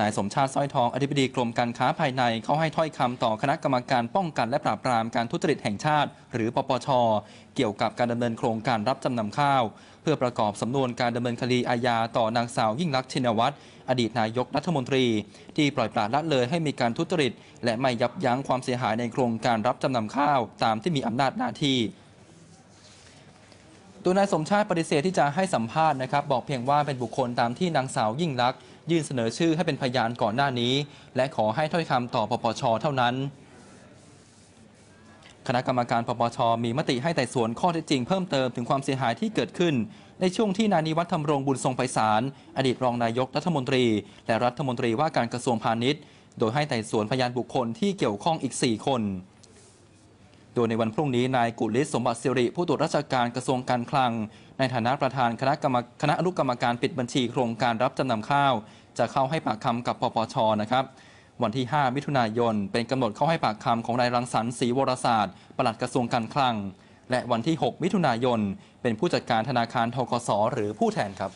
นายสมชาติสร้อยทองอธิบดีกรมการค้าภายในเขาให้ถ้อยคำต่อคณะกรรมการป้องกันและปราบปรามการทุจริตแห่งชาติ หรือปปช เกี่ยวกับการดำเนินโครงการรับจำนำข้าว เพื่อประกอบสำนวนการดำเนินคดีอาญาต่อนางสาวยิ่งลักษณ์ชินวัตรอดีตนายกรัฐมนตรี ที่ปล่อยปละละเลยให้มีการทุจริต และไม่ยับยั้งความเสียหายในโครงการรับจำนำข้าว ตามที่มีอำนาจหน้าที่ ตัวนายสมชาติปฏิเสธที่จะให้สัมภาษณ์นะครับ บอกเพียงว่าเป็นบุคคลตามที่นางสาวยิ่งลักษณ์ยื่นเสนอชื่อให้เป็นพยานก่อนหน้านี้ และขอให้ถ้อยคำต่อปปชเท่านั้น คณะกรรมการปปชมีมติให้ไต่สวนข้อเท็จจริงเพิ่มเติมถึงความเสียหายที่เกิดขึ้น ในช่วงที่นายนิวัฒน์ธรรมรงบุญทรงไพศาลอดีตรองนายกรัฐมนตรี และรัฐมนตรีว่าการกระทรวงพาณิชย์ โดยให้ไต่สวนพยานบุคคลที่เกี่ยวข้องอีก 4 คน โดยในวันพรุ่งนี้นายกุลิศสมบัติสิริผู้ตรวจราชการกระทรวงการคลัง ในฐานะประธานคณะกรรมคณะอนุกรรมการปิดบัญชีโครงการรับจำนำข้าว จะเข้าให้ปากคำกับปปชนะครับวันที่ 5 มิถุนายน เป็นกำหนดเข้าให้ปากคำของนายรังสรรค์ศรีวรศาสตร์ปลัดกระทรวงการคลัง และวันที่ 6 มิถุนายน เป็นผู้จัดการธนาคารทกสหรือผู้แทนครับ